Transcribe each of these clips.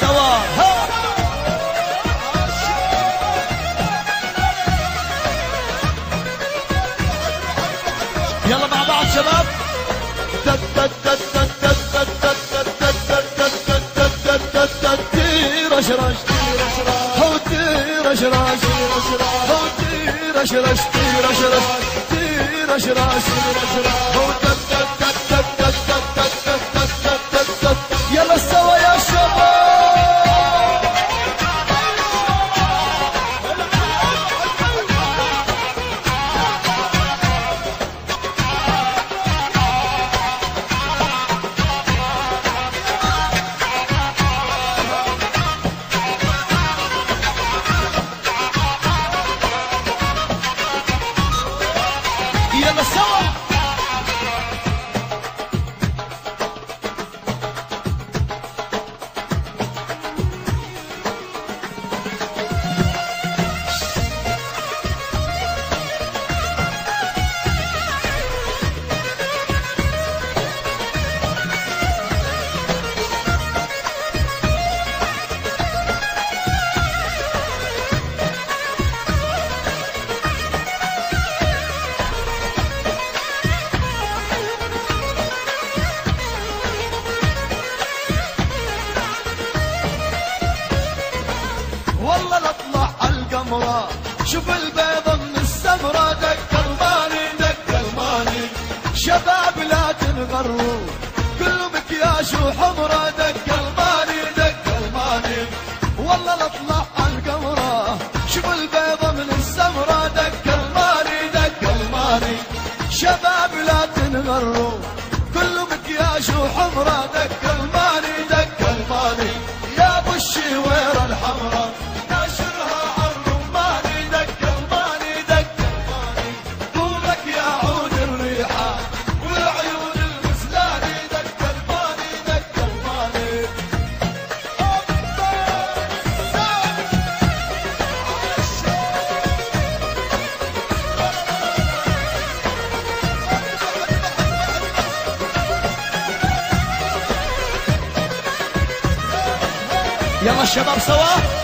سوا. يلا مع بعض شباب. رش رش هو رش رش هو رش رش رش رش رش والله نطلع عالقمرة شوف البيضة من السمرة دق الماني دق الماني شباب لا تنغروا كله مكياج وحمرة دق الماني دق الماني والله نطلع عالقمرة شوف البيضة من السمرة. دق الماني دق الماني شباب لا تنغروا كله مكياج وحمرة دق الماني يلا الشباب سوا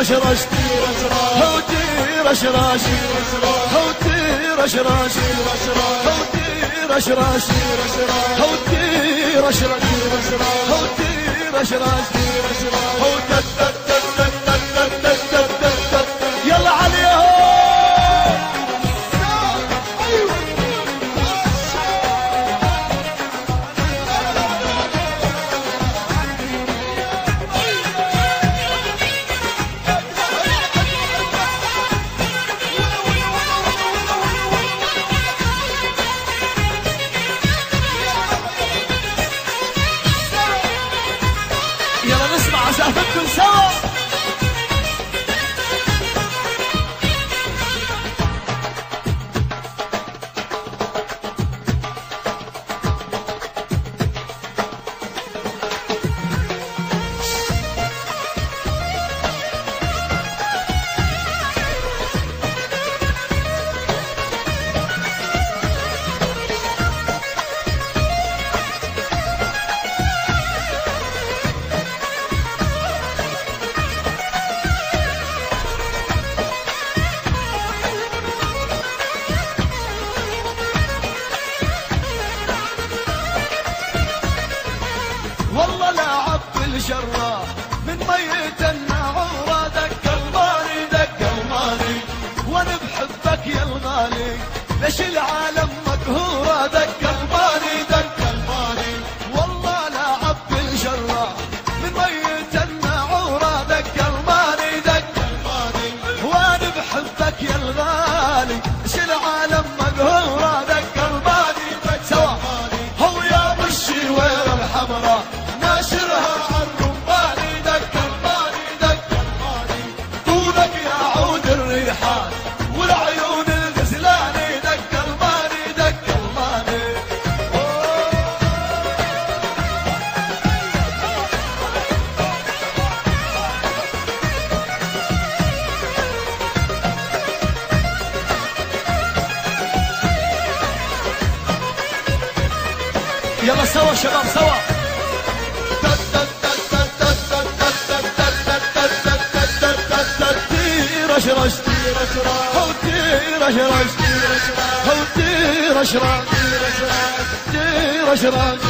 رش رش رش رش رش رش رش رش رش رش رش رش يلا نسمع عزافتكم سوا والله لا عب الجرة من ميت النعورة دق الماني دق الماني وأنا بحبك يا الغالي ليش العالم مقهورة دق الماني الحال والعيون الغزلانة دق الماني دق الماني يلا سوا شباب سوا رش رش هو رش رش هو رش رش رش رش